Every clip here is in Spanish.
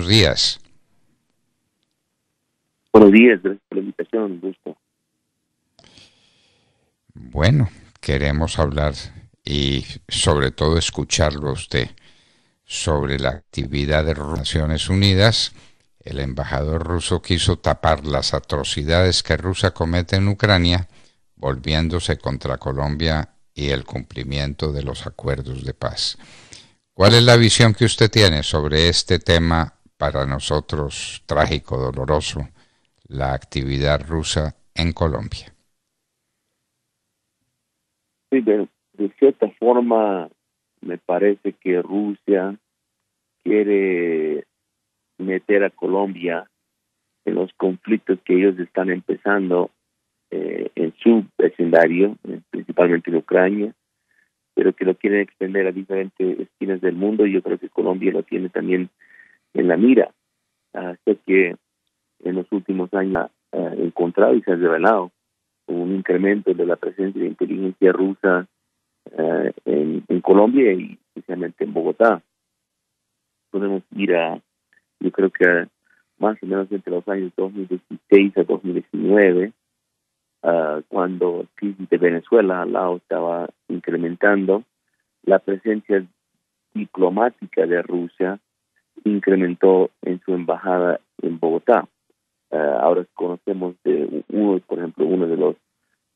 buenos días. Buenos días, gracias por la invitación, un gusto. Bueno, queremos hablar y sobre todo escucharlo a usted sobre la actividad de Naciones Unidas. El embajador ruso quiso tapar las atrocidades que Rusia comete en Ucrania, volviéndose contra Colombia y el cumplimiento de los acuerdos de paz. ¿Cuál es la visión que usted tiene sobre este tema para nosotros trágico, doloroso, la actividad rusa en Colombia? Sí, de, cierta forma me parece que Rusia quiere meter a Colombia en los conflictos que ellos están empezando eh, en su vecindario, principalmente en Ucrania, pero que lo quieren extender a diferentes esquinas del mundo y yo creo que Colombia lo tiene también en la mira. Así que en los últimos años ha encontrado y se ha revelado un incremento de la presencia de inteligencia rusa eh, en, Colombia y especialmente en Bogotá. Podemos ir a, yo creo que más o menos entre los años 2016 a 2019, uh, cuando la crisis de Venezuela al lado estaba incrementando, la presencia diplomática de Rusia incrementó en su embajada en Bogotá. Uh, ahora conocemos de uno, por ejemplo, uno de los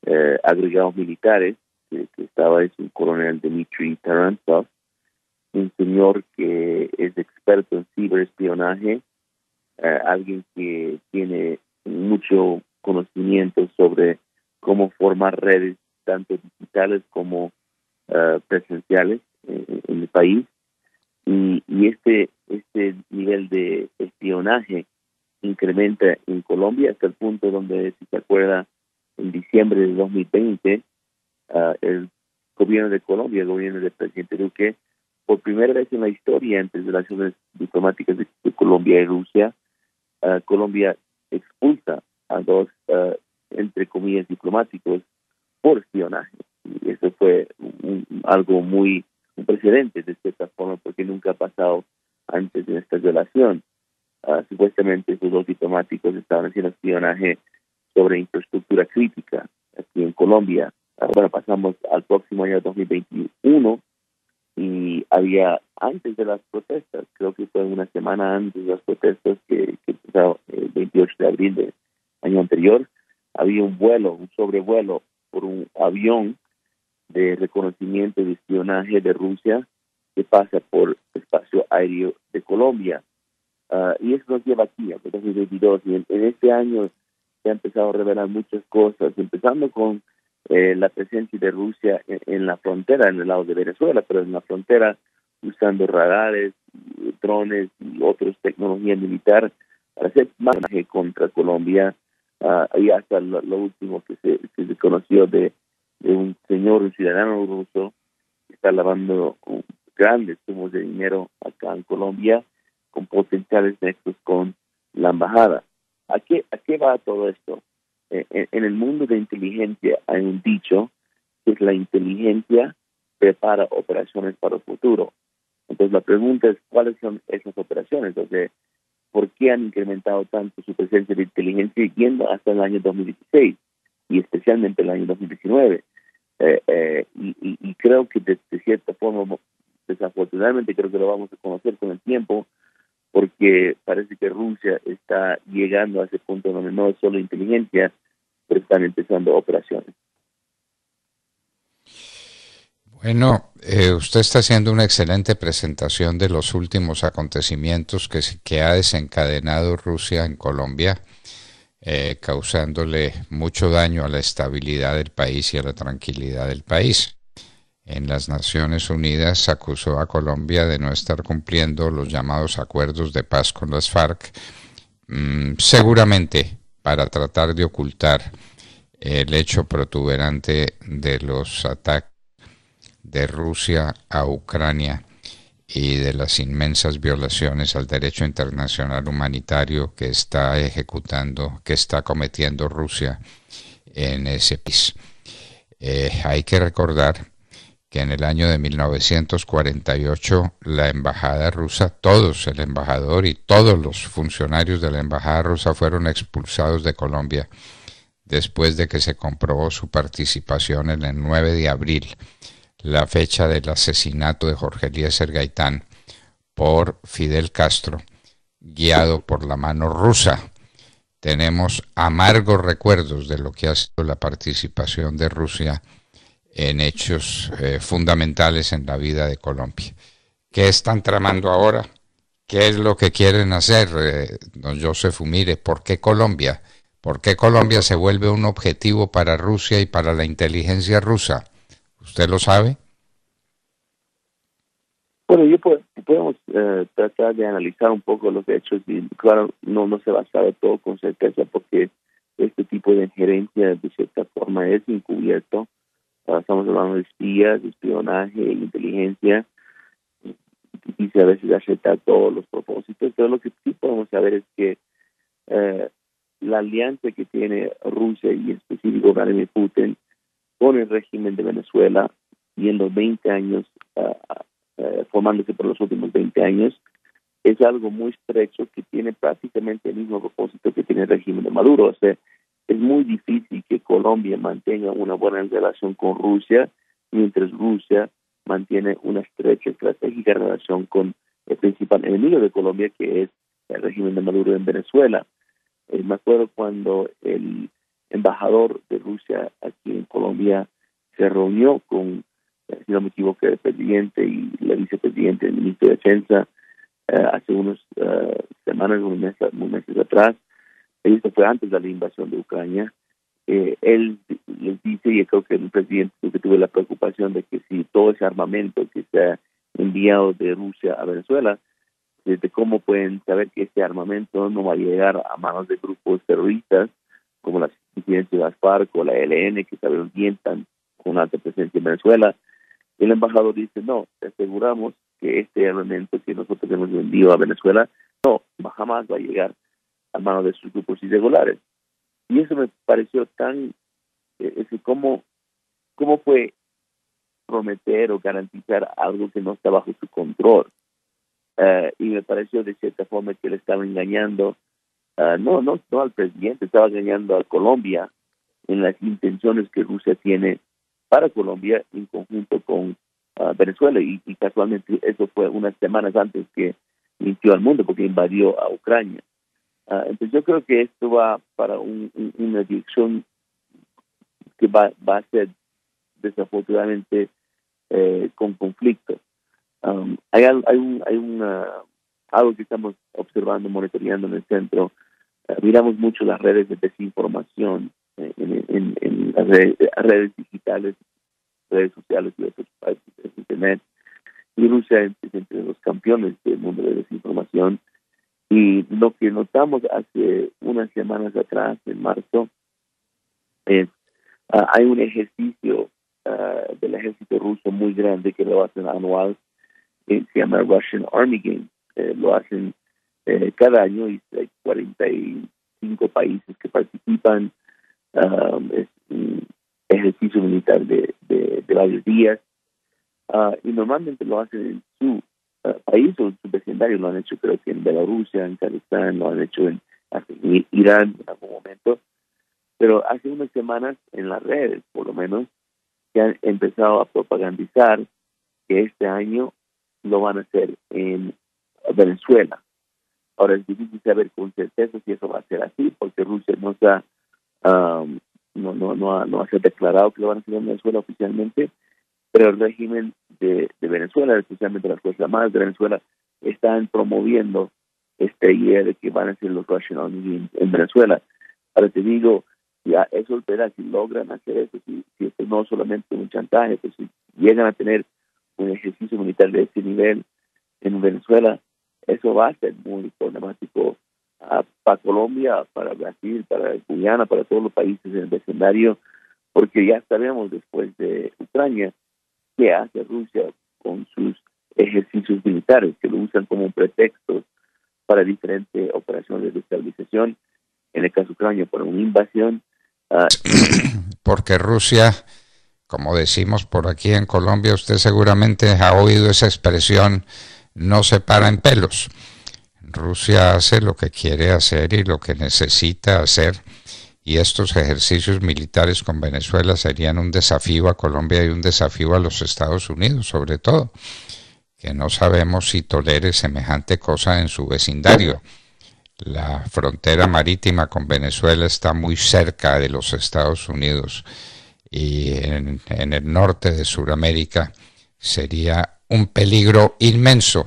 uh, agregados militares que, estaba es un coronel Dmitry Tarantsov, un señor que es experto en ciberespionaje, uh, alguien que tiene mucho conocimiento sobre cómo formar redes tanto digitales como presenciales en, el país y, y, este este nivel de espionaje incrementa en Colombia hasta el punto donde si se acuerda en diciembre de 2020 uh, el gobierno de Colombia el gobierno del presidente Duque por primera vez en la historia entre relaciones diplomáticas de, Colombia y Rusia uh, Colombia expulsa a dos, uh, entre comillas, diplomáticos por espionaje. Y eso fue algo muy, un precedente de cierta forma, porque nunca ha pasado antes en esta relación. Uh, supuestamente esos dos diplomáticos estaban haciendo espionaje sobre infraestructura crítica aquí en Colombia. Ahora pasamos al próximo año 2021 y había antes de las protestas, creo que fue una semana antes de las protestas que, que el 28 de abril de año anterior, había un vuelo, un sobrevuelo por un avión de reconocimiento y espionaje de Rusia que pasa por espacio aéreo de Colombia. Ah, y eso nos lleva aquí, a 2022. Y en, este año se ha empezado a revelar muchas cosas, empezando con eh, la presencia de Rusia en, la frontera, en el lado de Venezuela, pero en la frontera usando radares, drones y otras tecnologías militares para hacer más contra Colombia uh, y hasta lo, último que se, se conoció de, un señor, un ciudadano ruso, que está lavando grandes sumos de dinero acá en Colombia con potenciales nexos con la embajada. ¿A qué, a qué va todo esto? Eh, en, el mundo de inteligencia hay un dicho que es la inteligencia prepara operaciones para el futuro. Entonces la pregunta es cuáles son esas operaciones. Entonces, por qué han incrementado tanto su presencia de inteligencia yendo hasta el año 2016 y especialmente el año 2019. Eh, eh, y, creo que de, cierta forma, desafortunadamente creo que lo vamos a conocer con el tiempo, porque parece que Rusia está llegando a ese punto donde no es solo inteligencia, pero están empezando operaciones. Bueno, eh, usted está haciendo una excelente presentación de los últimos acontecimientos que, que ha desencadenado Rusia en Colombia, eh, causándole mucho daño a la estabilidad del país y a la tranquilidad del país. En las Naciones Unidas acusó a Colombia de no estar cumpliendo los llamados acuerdos de paz con las FARC, mm, seguramente para tratar de ocultar el hecho protuberante de los ataques de Rusia a Ucrania y de las inmensas violaciones al derecho internacional humanitario que está ejecutando, que está cometiendo Rusia en ese país. Eh, hay que recordar que en el año de 1948 la embajada rusa, todos, el embajador y todos los funcionarios de la embajada rusa fueron expulsados de Colombia después de que se comprobó su participación en el 9 de abril, la fecha del asesinato de Jorge Eliezer Gaitán por Fidel Castro, guiado por la mano rusa. Tenemos amargos recuerdos de lo que ha sido la participación de Rusia en hechos eh, fundamentales en la vida de Colombia. ¿Qué están tramando ahora? ¿Qué es lo que quieren hacer, eh, don Joseph Humire? ¿Por qué Colombia? ¿Por qué Colombia se vuelve un objetivo para Rusia y para la inteligencia rusa? ¿Usted lo sabe? Bueno, yo podemos eh, tratar de analizar un poco los hechos y claro, no, no se va a saber todo con certeza porque este tipo de injerencia de cierta forma es encubierto estamos hablando de espías, espionaje, inteligencia, y a veces aceptar todos los propósitos, pero lo que sí podemos saber es que eh, la alianza que tiene Rusia y en específico Vladimir Putin con el régimen de Venezuela y en los 20 años, uh, uh, formándose por los últimos 20 años, es algo muy estrecho que tiene prácticamente el mismo propósito que tiene el régimen de Maduro. O sea, es muy difícil que Colombia mantenga una buena relación con Rusia, mientras Rusia mantiene una estrecha estratégica relación con el principal enemigo de Colombia, que es el régimen de Maduro en Venezuela. Eh, me acuerdo cuando el embajador de Rusia aquí en Colombia se reunió con, eh, si no me equivoco, el presidente y la vicepresidenta del ministro de Defensa eh, hace unas semanas, unos meses, unos meses atrás, esto fue antes de la invasión de Ucrania, eh, él les dice, y creo que el presidente que tuve la preocupación de que si todo ese armamento que se ha enviado de Rusia a Venezuela, desde cómo pueden saber que ese armamento no va a llegar a manos de grupos terroristas como las incidencias de las o la ELN, que se orientan con alta presencia en Venezuela. El embajador dice, no, aseguramos que este armamento que nosotros hemos vendido a Venezuela, no, jamás va a llegar a manos de sus grupos irregulares. Y eso me pareció tan, eh, es que cómo, fue prometer o garantizar algo que no está bajo su control. Eh, y me pareció de cierta forma que le estaba engañando, uh, no, no, no al presidente, estaba engañando a Colombia en las intenciones que Rusia tiene para Colombia en conjunto con uh, Venezuela. Y, y, casualmente eso fue unas semanas antes que mintió al mundo porque invadió a Ucrania. Uh, entonces yo creo que esto va para un, una dirección que va, va a ser desafortunadamente eh, con conflicto. Um, hay, hay, un, hay una, algo que estamos observando, monitoreando en el centro. Uh, miramos mucho las redes de desinformación eh, en, las redes, digitales, redes sociales y otros países Internet. Y Rusia es entre los campeones del mundo de desinformación y lo que notamos hace unas semanas atrás, en marzo, es uh, hay un ejercicio uh, del ejército ruso muy grande que lo hacen anual, que se llama Russian Army Games. Eh, lo hacen eh, cada año y hay 45 países que participan. Um, es un ejercicio militar de, de, varios días. Uh, y normalmente lo hacen en su país o su vecindario lo han hecho creo que en Bielorrusia, en Kazajstán, lo han hecho en, Irán en algún momento, pero hace unas semanas en las redes, por lo menos, se han empezado a propagandizar que este año lo van a hacer en Venezuela. Ahora es difícil saber con certeza si eso va a ser así, porque Rusia no ha, um, no, no, no, ha, no ha declarado que lo van a hacer en Venezuela oficialmente, pero el régimen de, Venezuela, especialmente las Fuerzas Armadas de Venezuela, están promoviendo esta idea de que van a ser los Russian en, Venezuela. Ahora te digo, ya eso espera si logran hacer eso, si, si no solamente un chantaje, pues si llegan a tener un ejercicio militar de ese nivel en Venezuela, eso va a ser muy problemático ah, para Colombia, para Brasil, para Guyana, para todos los países en el vecindario, porque ya sabemos después de Ucrania qué hace Rusia con sus ejercicios militares, que lo usan como pretexto para diferentes operaciones de estabilización, en el caso ucraniano, para una invasión. Uh, Porque Rusia, como decimos por aquí en Colombia, usted seguramente ha oído esa expresión, no se para en pelos. Rusia hace lo que quiere hacer y lo que necesita hacer y estos ejercicios militares con Venezuela serían un desafío a Colombia y un desafío a los Estados Unidos, sobre todo, que no sabemos si tolere semejante cosa en su vecindario. La frontera marítima con Venezuela está muy cerca de los Estados Unidos y en, el norte de Sudamérica sería un peligro inmenso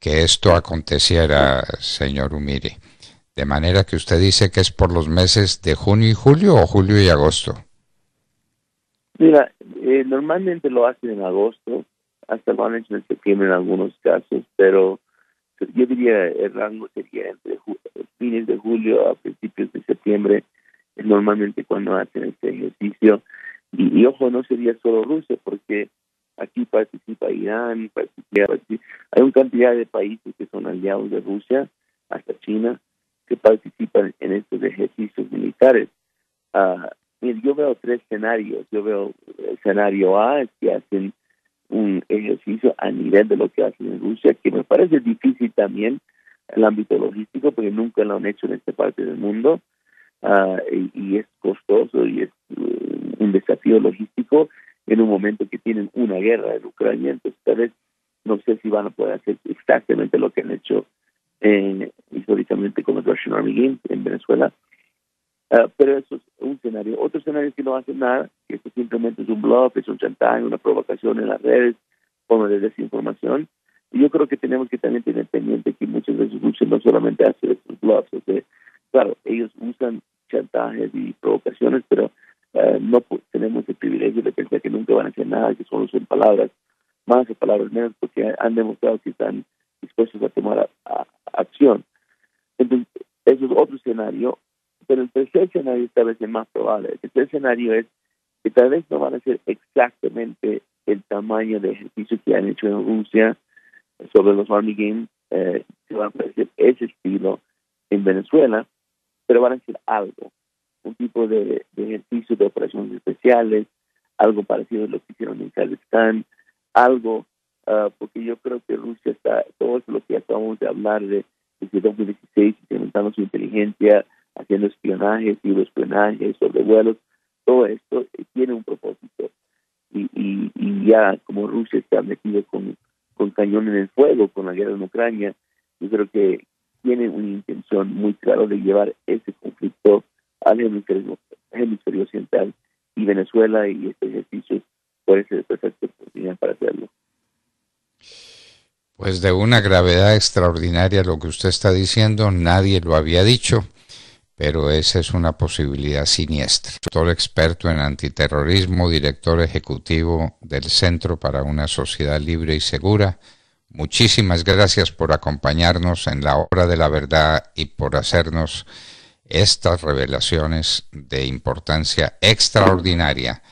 que esto aconteciera, señor Umiri. De manera que usted dice que es por los meses de junio y julio o julio y agosto. Mira, eh, normalmente lo hacen en agosto, hasta lo han hecho en septiembre en algunos casos, pero yo diría el rango sería entre fines de julio a principios de septiembre, es normalmente cuando hacen este ejercicio. Y, y, ojo, no sería solo Rusia, porque aquí participa Irán, participa, hay una cantidad de países que son aliados de Rusia, hasta China, que participan en estos ejercicios militares. Uh, yo veo tres escenarios. Yo veo el escenario A, es que hacen un ejercicio a nivel de lo que hacen en Rusia, que me parece difícil también el ámbito logístico, porque nunca lo han hecho en esta parte del mundo, uh, y, es costoso y es uh, un desafío logístico en un momento que tienen una guerra en Ucrania, entonces tal vez no sé si van a poder hacer exactamente lo que han hecho eh, históricamente como el Russian Army Games en Venezuela. Uh, pero eso es un escenario. Otro escenario es que no hacen nada, que esto simplemente es un bluff, es un chantaje, una provocación en las redes, forma de desinformación. Y yo creo que tenemos que también tener pendiente que muchas veces Rusia no solamente hace estos bluffs, o sea, claro, ellos usan chantajes y provocaciones, pero uh, no tenemos el privilegio de pensar que nunca van a hacer nada, que solo son palabras más o palabras menos, porque han demostrado que están dispuestos a tomar acción. Entonces, eso es otro escenario, pero el tercer escenario tal vez es más probable. El tercer escenario es que tal vez no van a ser exactamente el tamaño de ejercicio que han hecho en Rusia sobre los Army Games, eh, que van a parecer ese estilo en Venezuela, pero van a ser algo, un tipo de, ejercicio de operaciones especiales, algo parecido a lo que hicieron en Kazajstán, algo Ah, porque yo creo que Rusia está, todo lo que acabamos de hablar de desde 2016, incrementando su inteligencia, haciendo espionaje, ciberespionaje, vuelos todo esto tiene un propósito. Y, y, y, ya como Rusia está metido con, con cañón en el fuego con la guerra en Ucrania, yo creo que tiene una intención muy clara de llevar ese conflicto al hemisferio, hemisferio occidental y Venezuela y este ejercicio puede ser perfecta oportunidad para hacerlo. Pues de una gravedad extraordinaria lo que usted está diciendo, nadie lo había dicho, pero esa es una posibilidad siniestra. Doctor experto en antiterrorismo, director ejecutivo del Centro para una Sociedad Libre y Segura, muchísimas gracias por acompañarnos en la hora de la verdad y por hacernos estas revelaciones de importancia extraordinaria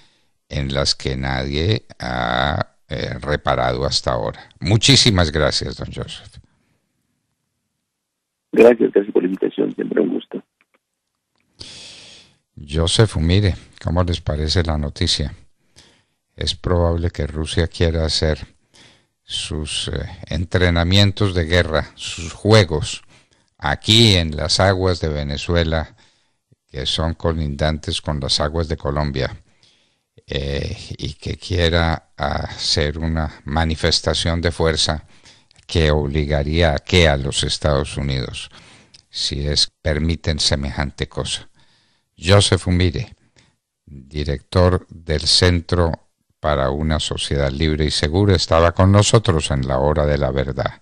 en las que nadie ha eh, reparado hasta ahora. Muchísimas gracias, don Joseph. Gracias, gracias por la invitación, siempre un gusto. Joseph, mire, ¿cómo les parece la noticia? Es probable que Rusia quiera hacer sus eh, entrenamientos de guerra, sus juegos, aquí en las aguas de Venezuela, que son colindantes con las aguas de Colombia eh, y que quiera hacer una manifestación de fuerza que obligaría a que a los Estados Unidos, si es permiten semejante cosa. Joseph Umire, director del Centro para una Sociedad Libre y Segura, estaba con nosotros en la hora de la verdad.